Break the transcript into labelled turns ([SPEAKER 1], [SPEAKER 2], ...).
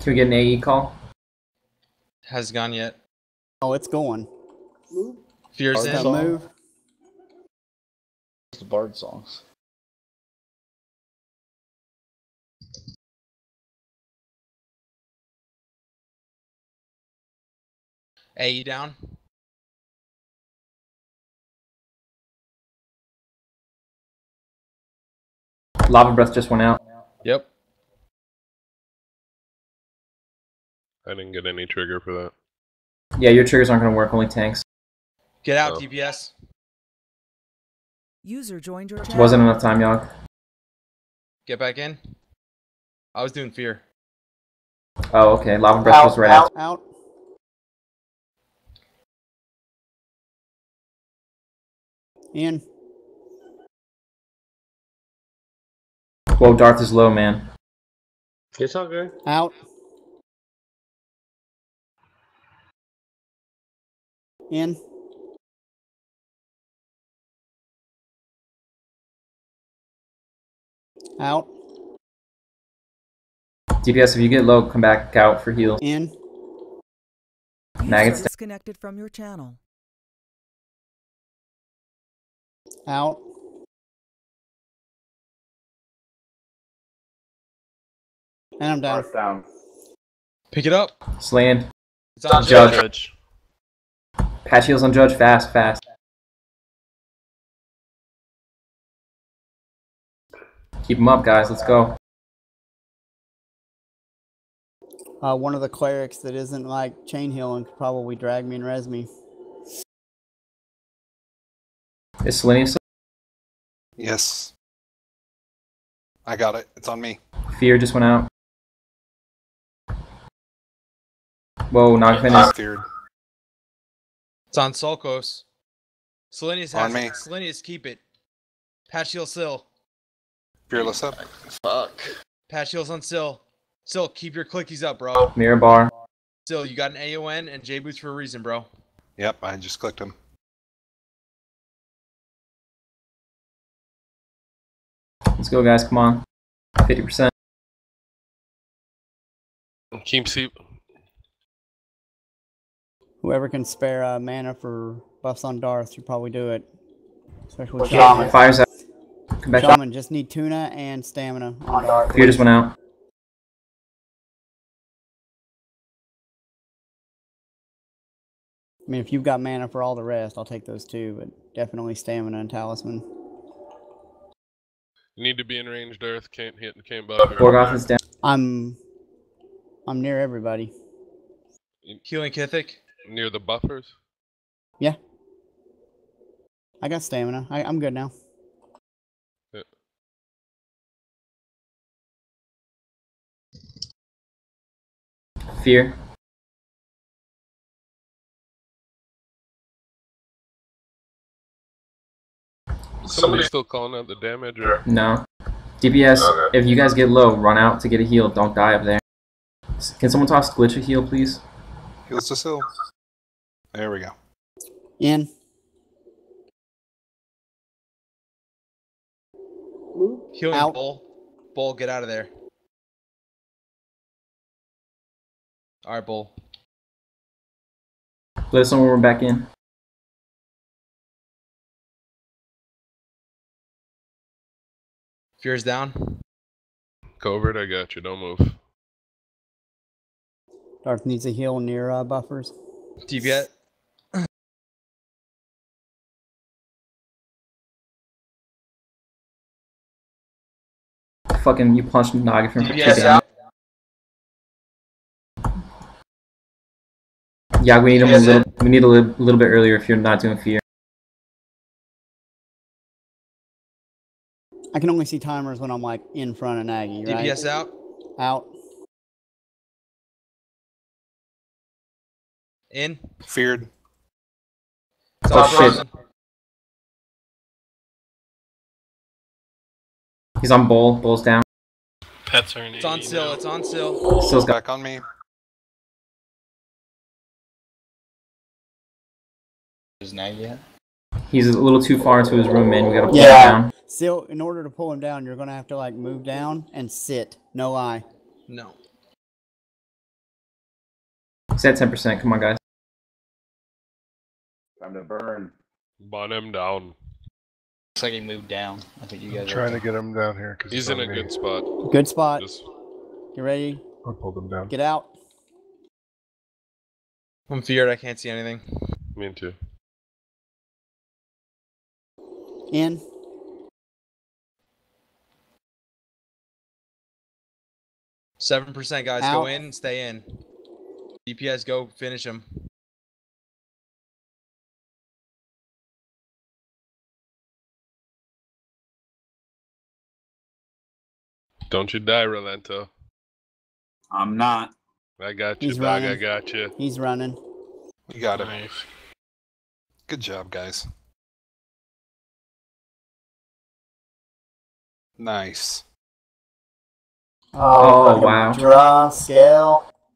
[SPEAKER 1] Can we get an AE call?
[SPEAKER 2] Has gone yet.
[SPEAKER 3] Oh, it's going.
[SPEAKER 2] Fears
[SPEAKER 4] Hard
[SPEAKER 2] in.
[SPEAKER 3] Gotta
[SPEAKER 4] song.
[SPEAKER 3] move.
[SPEAKER 4] It's the Bard songs.
[SPEAKER 2] AE down.
[SPEAKER 1] Lava breath just went out.
[SPEAKER 2] Yep.
[SPEAKER 5] I didn't get any trigger for that.
[SPEAKER 1] Yeah, your triggers aren't gonna work. Only tanks.
[SPEAKER 2] Get out,
[SPEAKER 5] Oh.
[SPEAKER 2] DPS.
[SPEAKER 6] User joined your channel.
[SPEAKER 1] Wasn't enough time, Yogg.
[SPEAKER 2] Get back in. I was doing fear.
[SPEAKER 1] Oh, okay. Lava breath was right out.
[SPEAKER 3] Out. In.
[SPEAKER 1] Whoa, Darth is low, man.
[SPEAKER 7] It's all good.
[SPEAKER 3] Out. In. Out.
[SPEAKER 1] DPS, if you get low, come back out for heals.
[SPEAKER 3] In.
[SPEAKER 6] User
[SPEAKER 1] Maggots-
[SPEAKER 6] disconnected from your channel.
[SPEAKER 3] Out. And I'm down.
[SPEAKER 7] down.
[SPEAKER 2] Pick it up.
[SPEAKER 1] Slaying.
[SPEAKER 2] It's on
[SPEAKER 1] Judge.
[SPEAKER 2] Judge.
[SPEAKER 1] Patch heals on Judge. Fast, fast. Keep him up, guys. Let's go.
[SPEAKER 3] Uh, one of the clerics that isn't like chain healing could probably drag me and res me.
[SPEAKER 1] Is Selenius
[SPEAKER 8] Yes. I got it. It's on me.
[SPEAKER 1] Fear just went out. Whoa, not
[SPEAKER 8] I'm
[SPEAKER 1] finished.
[SPEAKER 8] feared.
[SPEAKER 2] It's on Solkos. Selenius
[SPEAKER 8] On
[SPEAKER 2] has
[SPEAKER 8] me.
[SPEAKER 2] it. Selenius, keep it. Patch heal Sil.
[SPEAKER 8] Fearless up.
[SPEAKER 4] Fuck.
[SPEAKER 2] Patch heals on Sil. Sil, keep your clickies up, bro.
[SPEAKER 1] Mirror bar.
[SPEAKER 2] Sil, you got an AON and J boots for a reason, bro.
[SPEAKER 8] Yep, I just clicked him.
[SPEAKER 1] Let's go, guys. Come on. 50%.
[SPEAKER 5] Keep see.
[SPEAKER 3] Whoever can spare uh, mana for buffs on Darth should probably do it. Especially with
[SPEAKER 7] Shaman.
[SPEAKER 3] Shaman.
[SPEAKER 1] Fire's out. Come back up.
[SPEAKER 3] Shaman just need tuna and stamina on Darth.
[SPEAKER 1] Fear just went out.
[SPEAKER 3] I mean, if you've got mana for all the rest, I'll take those too, but definitely stamina and talisman.
[SPEAKER 5] You need to be in range, Darth. Can't hit. and Can't buff. your
[SPEAKER 1] Gorgoth
[SPEAKER 5] own
[SPEAKER 1] is down.
[SPEAKER 3] I'm, I'm near everybody.
[SPEAKER 2] Healing Kithic.
[SPEAKER 5] Near the buffers.
[SPEAKER 3] Yeah. I got stamina. I, I'm good now.
[SPEAKER 1] Fear.
[SPEAKER 5] Somebody still calling out the damage, or
[SPEAKER 1] No. DPS, if you guys get low, run out to get a heal. Don't die up there. Can someone toss Glitch a heal, please?
[SPEAKER 8] Heals to Sil. There we go.
[SPEAKER 3] In.
[SPEAKER 2] Healing
[SPEAKER 3] Out.
[SPEAKER 2] Bull. Bull, get out of there. Alright, Bull.
[SPEAKER 1] Let us know when we're back in.
[SPEAKER 2] Fear's down.
[SPEAKER 5] covert. I got you. Don't move.
[SPEAKER 3] Darth needs a heal near uh, buffers.
[SPEAKER 2] DPS.
[SPEAKER 1] Fucking, you punched Nagi from
[SPEAKER 2] DPS out.
[SPEAKER 1] Yeah, we need him a little. We need a little, little bit earlier if you're not doing fear.
[SPEAKER 3] I can only see timers when I'm like in front of Nagy, right?
[SPEAKER 2] DPS out.
[SPEAKER 3] Out.
[SPEAKER 2] In.
[SPEAKER 8] Feared.
[SPEAKER 2] It's
[SPEAKER 1] Oh, shit.
[SPEAKER 2] Frozen.
[SPEAKER 1] He's on Bull. Bull's down.
[SPEAKER 5] Pets are in
[SPEAKER 2] It's on Sil. It's on Sil.
[SPEAKER 1] Still's got.
[SPEAKER 8] Back on me.
[SPEAKER 4] Is Nag yet?
[SPEAKER 1] He's a little too far into his room, man. We gotta pull
[SPEAKER 3] Yeah.
[SPEAKER 1] him down.
[SPEAKER 3] Still, in order to pull him down, you're gonna have to like move down and sit. No lie.
[SPEAKER 2] No.
[SPEAKER 1] He's at 10%. Come on, guys.
[SPEAKER 9] Time to burn.
[SPEAKER 5] Burn him down.
[SPEAKER 4] Looks like he moved down. I think you
[SPEAKER 10] I'm trying
[SPEAKER 4] are
[SPEAKER 10] to get him down here because
[SPEAKER 5] He's in a good spot.
[SPEAKER 3] Good spot.
[SPEAKER 5] Just
[SPEAKER 3] You ready?
[SPEAKER 10] I pulled him down.
[SPEAKER 3] Get out.
[SPEAKER 2] I'm feared. I can't see anything.
[SPEAKER 5] me too.
[SPEAKER 3] In.
[SPEAKER 2] Seven percent, guys.
[SPEAKER 3] Out.
[SPEAKER 2] Go in. Stay in. DPS, go finish him.
[SPEAKER 5] Don't you die, Relento.
[SPEAKER 9] I'm not.
[SPEAKER 5] I got you,
[SPEAKER 3] He's
[SPEAKER 5] dog. I got you.
[SPEAKER 3] He's running.
[SPEAKER 8] You got it.
[SPEAKER 5] Nice.
[SPEAKER 8] Good job, guys. Nice.
[SPEAKER 1] Oh, wow.
[SPEAKER 3] Draw, scale.